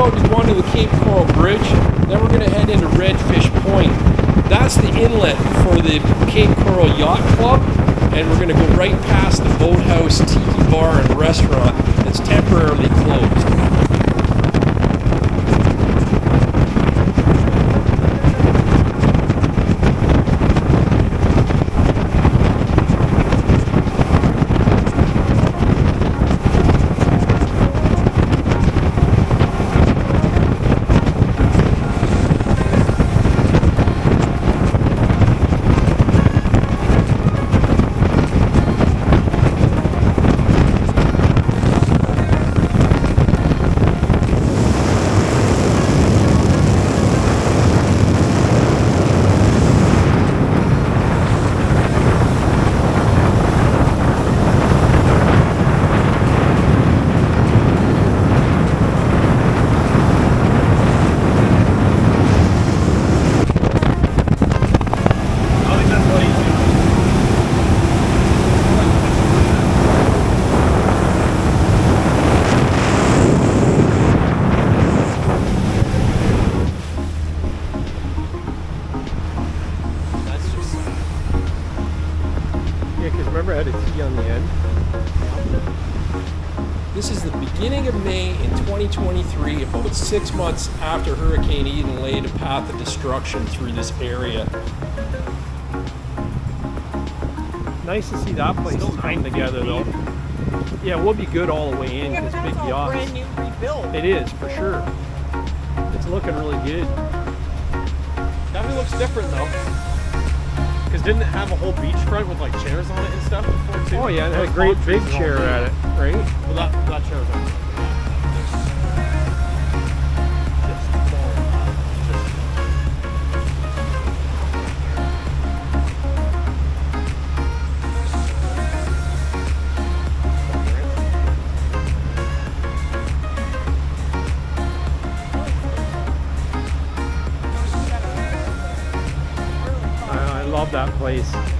about going to the Cape Coral Bridge. Then we're going to head into Redfish Point. That's the inlet for the Cape Coral Yacht Club. And we're going to go right past the Boathouse Tiki Bar and Restaurant that's temporarily closed. This is the beginning of May in 2023, about six months after Hurricane Ian laid a path of destruction through this area. Nice to see that place Still hang together though. Yeah, we'll be good all the way in. Yeah, This big yacht. brand new rebuilt. It is for sure. It's looking really good. Definitely looks different though. Cause didn't it have a whole beachfront with like chairs on it and stuff before too? Oh yeah, it had a great big trees and all chair at it, right? Well, that that chair was on. país.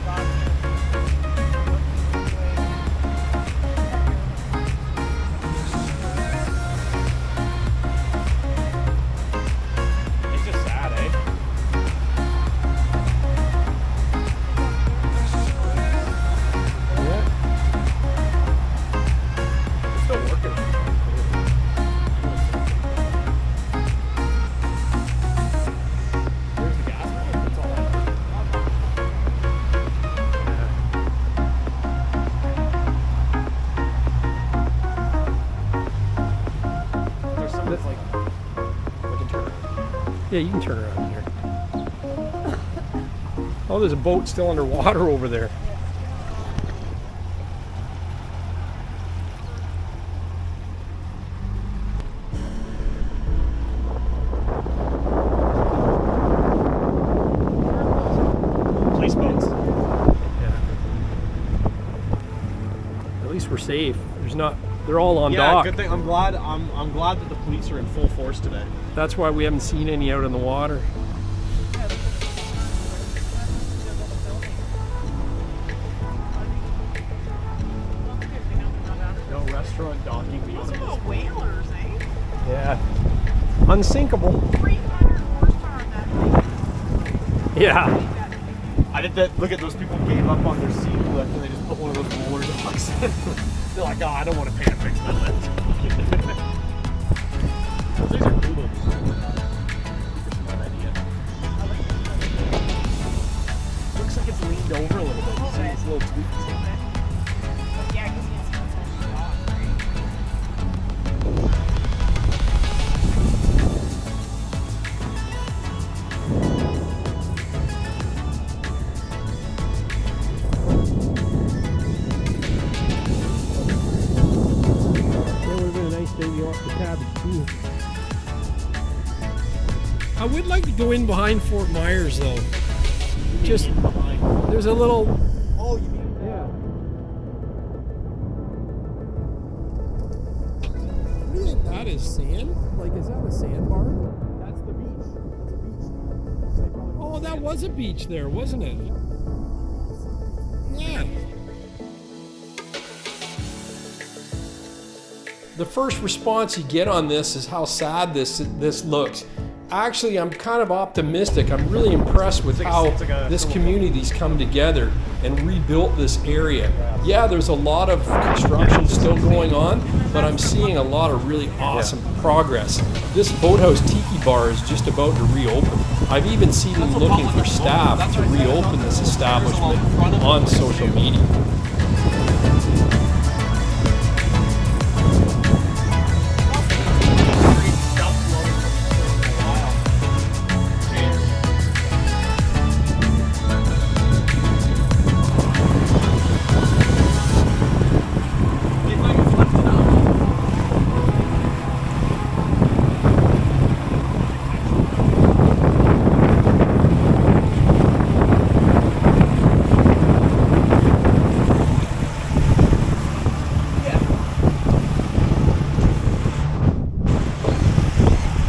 That's like, we can turn around. Yeah, you can turn around here. Oh, there's a boat still underwater over there. Police boats. Yeah. At least we're safe. There's not. They're all on yeah, dock. good thing. I'm glad. I'm I'm glad that the police are in full force today. That's why we haven't seen any out in the water. No restaurant docking Those are wheels. little whalers, eh? Yeah. Unsinkable. 300 horsepower on that thing. Yeah. I did that. Look at those people gave up on their seat lift and they just put one of those roller docks in. They're like, oh, I don't want to to fix my lift. Looks like it's leaned over a little bit. You see these little tweaks. Yeah, off the cabbage too. I would like to go in behind Fort Myers though. Just there's a little Oh, you mean? yeah. What do you think that is? Sand? Like is that a sandbar? That's the beach. That's a beach. So they probably Oh, that was a beach there, wasn't it? The first response you get on this is how sad this this looks. Actually, I'm kind of optimistic. I'm really impressed with how it's like a this little- community's come together and rebuilt this area. Yeah, there's a lot of construction still going on, but I'm seeing a lot of really awesome progress. This Boathouse Tiki Bar is just about to reopen. I've even seen them looking for staff to reopen this establishment on social media.